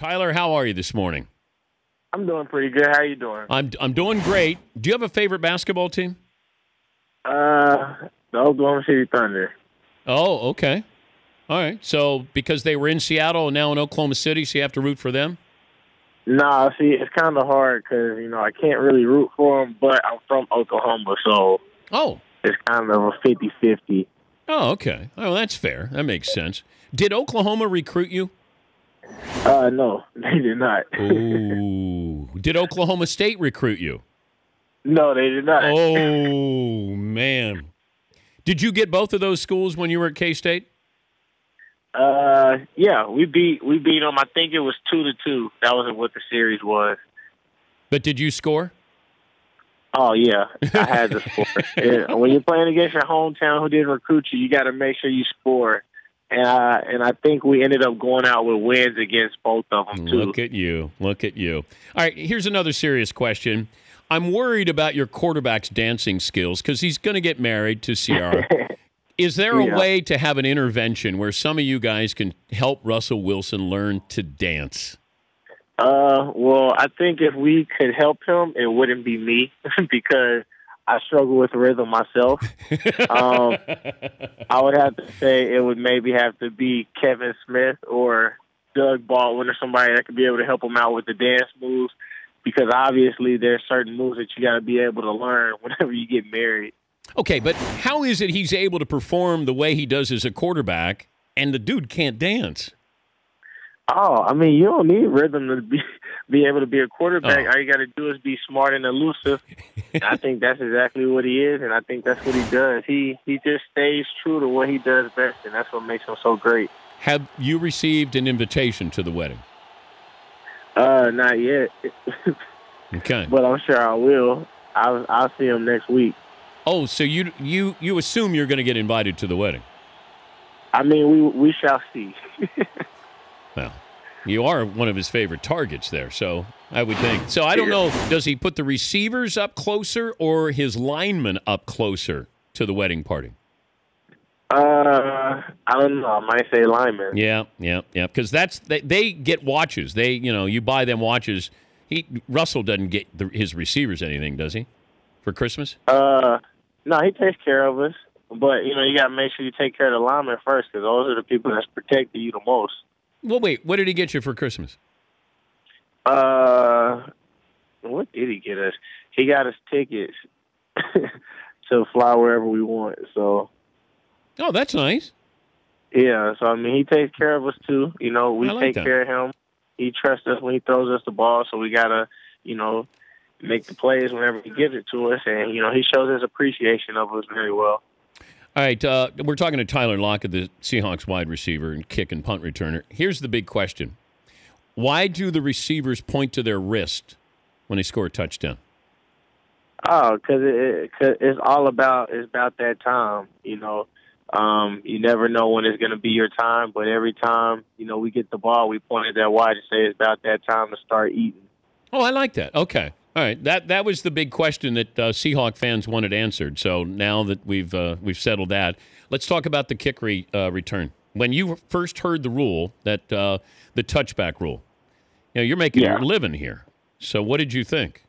Tyler, how are you this morning? I'm doing pretty good. How are you doing? I'm I'm doing great. Do you have a favorite basketball team? Uh, the Oklahoma City Thunder. Oh, okay. All right. So because they were in Seattle and now in Oklahoma City, so you have to root for them. Nah, see, it's kind of hard because you know I can't really root for them, but I'm from Oklahoma, so Oh. it's kind of a 50-50. Oh, okay. Oh, that's fair. That makes sense. Did Oklahoma recruit you? Uh, no, they did not. Ooh. Did Oklahoma State recruit you? no, they did not. Oh man. Did you get both of those schools when you were at K State? Uh, yeah, we beat we beat them. I think it was two to two. That was what the series was. But did you score? Oh yeah, I had to score. Yeah, when you're playing against your hometown who didn't recruit you, you got to make sure you score. And I and I think we ended up going out with wins against both of them too. Look at you. Look at you. All right, here's another serious question. I'm worried about your quarterback's dancing skills because he's going to get married to Ciara. Is there a Yeah. way to have an intervention where some of you guys can help Russell Wilson learn to dance? Uh, well, I think if we could help him, it wouldn't be me because I struggle with rhythm myself. um, I would have to say it would maybe have to be Kevin Smith or Doug Baldwin or somebody that could be able to help him out with the dance moves because obviously there's certain moves that you got to be able to learn whenever you get married. Okay, but how is it he's able to perform the way he does as a quarterback and the dude can't dance? Oh, I mean, you don't need rhythm to be be able to be a quarterback. Oh. All you got to do is be smart and elusive. I think that's exactly what he is, and I think that's what he does. He he just stays true to what he does best, and that's what makes him so great. Have you received an invitation to the wedding? Uh, not yet, Okay. but I'm sure I will. I'll I'll see him next week. Oh, so you you you assume you're going to get invited to the wedding? I mean, we we shall see. Well, you are one of his favorite targets there, so I would think. So I don't know. Does he put the receivers up closer or his linemen up closer to the wedding party? Uh, I don't know. I might say lineman. Yeah, yeah, yeah. Because that's they, they get watches. They you know you buy them watches. He Russell doesn't get the, his receivers anything, does he? For Christmas? Uh, no, he takes care of us, but you know you got to make sure you take care of the linemen first because those are the people that's protecting you the most. Well, wait. What did he get you for Christmas? Uh, what did he get us? He got us tickets to fly wherever we want. So Oh, that's nice. yeah, so I mean, he takes care of us too. You know, we like take that. care of him. He trusts us when he throws us the ball, so we gotta, you know, make the plays whenever he gives it to us, and you know, he shows his appreciation of us very well. All right, uh, we're talking to Tyler Lockett, the Seahawks wide receiver and kick and punt returner. Here's the big question: Why do the receivers point to their wrist when they score a touchdown? Oh, because it, it, it's all about it's about that time. You know, um, you never know when it's going to be your time, but every time you know we get the ball, we point at that wide to say it's about that time to start eating. Oh, I like that. Okay, all right. That that was the big question that uh, Seahawk fans wanted answered. So now that we've uh, we've settled that, let's talk about the kick re, uh, return. When you first heard the rule that uh, the touchback rule, you know you're making Yeah. your living here. So what did you think?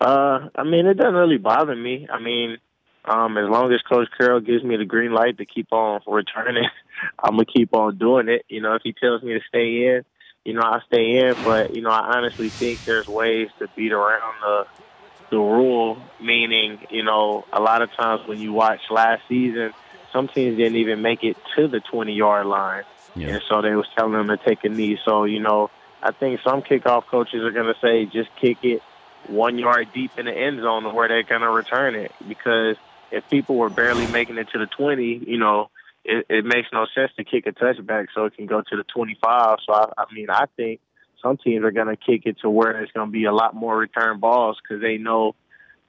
Uh, I mean, it doesn't really bother me. I mean, um, as long as Coach Carroll gives me the green light to keep on returning, I'm gonna keep on doing it. You know, if he tells me to stay in, you know, I stay in. But you know, I honestly think there's ways to beat around the the rule. Meaning, you know, a lot of times when you watch last season, some teams didn't even make it to the 20 yard line, Yeah. and so they was telling them to take a knee. So you know, I think some kickoff coaches are gonna say just kick it one yard deep in the end zone where they're going to return it. Because if people were barely making it to the 20, you know, it, it makes no sense to kick a touchback so it can go to the 25. So, I, I mean, I think some teams are going to kick it to where there's going to be a lot more return balls because they know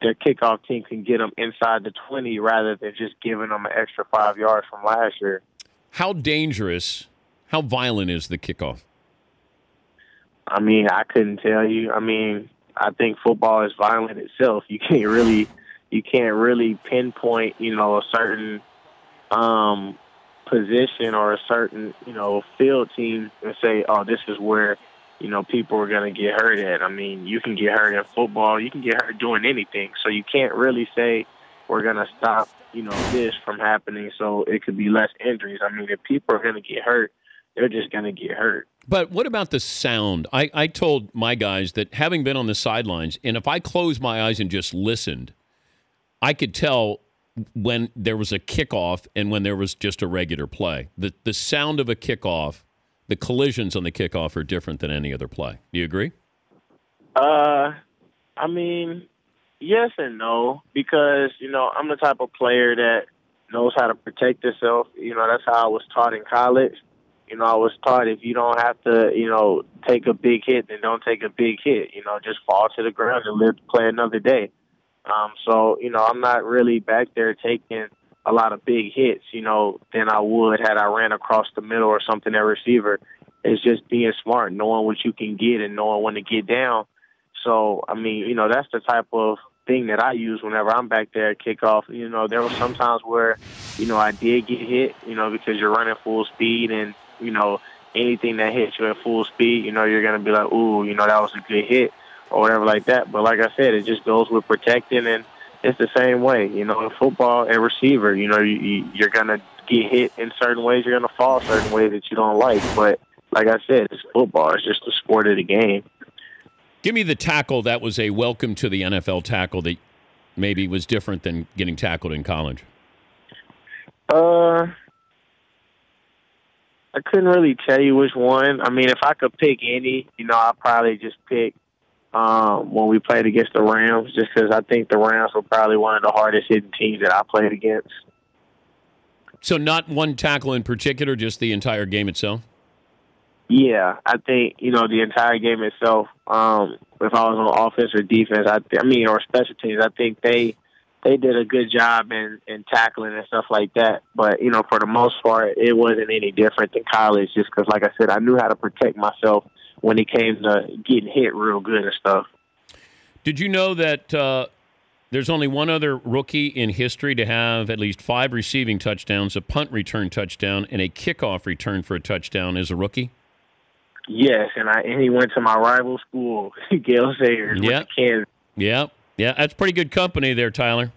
their kickoff team can get them inside the 20 rather than just giving them an extra five yards from last year. How dangerous, how violent is the kickoff? I mean, I couldn't tell you. I mean, I think football is violent itself. You can't really, you can't really pinpoint, you know, a certain um, position or a certain, you know, field team and say, oh, this is where you know, people are going to get hurt at. I mean, you can get hurt in football, you can get hurt doing anything. So you can't really say we're going to stop, you know, this from happening so it could be less injuries. I mean, if people are going to get hurt, they're just going to get hurt. But what about the sound? I, I told my guys that having been on the sidelines, and if I closed my eyes and just listened, I could tell when there was a kickoff and when there was just a regular play. The, the sound of a kickoff the collisions on the kickoff are different than any other play. Do you agree? Uh, I mean, yes and no, because you know I'm the type of player that knows how to protect yourself. You know, that's how I was taught in college. You know, I was taught if you don't have to, you know, take a big hit, then don't take a big hit. You know, just fall to the ground and live play another day. Um, so, you know, I'm not really back there taking a lot of big hits, you know, than I would had I ran across the middle or something at receiver. It's just being smart, knowing what you can get and knowing when to get down. So, I mean, you know, that's the type of thing that I use whenever I'm back there at kickoff. You know, there were some times where, you know, I did get hit, you know, because you're running full speed and, you know, anything that hits you at full speed, you know, you're going to be like, ooh, you know, that was a good hit or whatever like that. But like I said, it just goes with protecting and – it's the same way. You know, in football, a receiver, you know, you, you're gonna get hit in certain ways. You're gonna fall certain ways that you don't like. But like I said, it's football. It's just the sport of the game. Give me the tackle that was a welcome to the NFL tackle that maybe was different than getting tackled in college. Uh, I couldn't really tell you which one. I mean, if I could pick any, you know, I'd probably just pick um, when we played against the Rams, just because I think the Rams were probably one of the hardest hitting teams that I played against. So, not one tackle in particular, just the entire game itself. Yeah, I think you know the entire game itself. Um, if I was on offense or defense, I, I mean, or special teams, I think they they did a good job in in tackling and stuff like that. But you know, for the most part, it wasn't any different than college, just because, like I said, I knew how to protect myself when it came to getting hit real good and stuff. Did you know that uh, there's only one other rookie in history to have at least five receiving touchdowns, a punt return touchdown, and a kickoff return for a touchdown as a rookie? Yes, and I and he went to my rival school, Gale Sayers, yeah, Kansas. Yeah, yeah, that's pretty good company there, Tyler.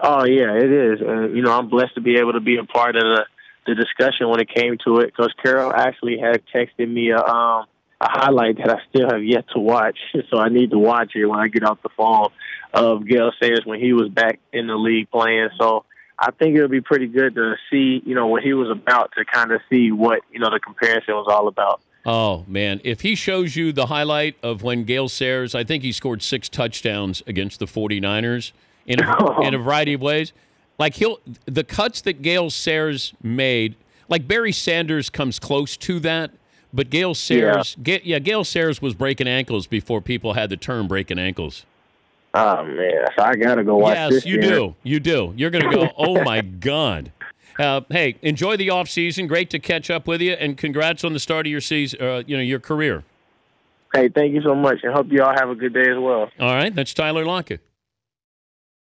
Oh yeah, it is, and you know I'm blessed to be able to be a part of the the discussion when it came to it because Carroll actually had texted me a um a highlight that I still have yet to watch. So I need to watch it when I get off the phone of Gale Sayers when he was back in the league playing. So I think it'll be pretty good to see, you know, what he was about to kind of see what, you know, the comparison was all about. Oh, man. If he shows you the highlight of when Gale Sayers, I think he scored six touchdowns against the 49ers in a, in a variety of ways. Like he'll, the cuts that Gale Sayers made, like Barry Sanders comes close to that but Gale Sayers, yeah. Ga- yeah, Gale Sayers was breaking ankles before people had the term breaking ankles. Oh man, so I gotta go watch yes, this. Yes, you do. You do. You're gonna go. oh my god. Uh, hey, enjoy the off season. Great to catch up with you, and congrats on the start of your season. Uh, you know your career. Hey, thank you so much, and hope you all have a good day as well. All right, that's Tyler Lockett.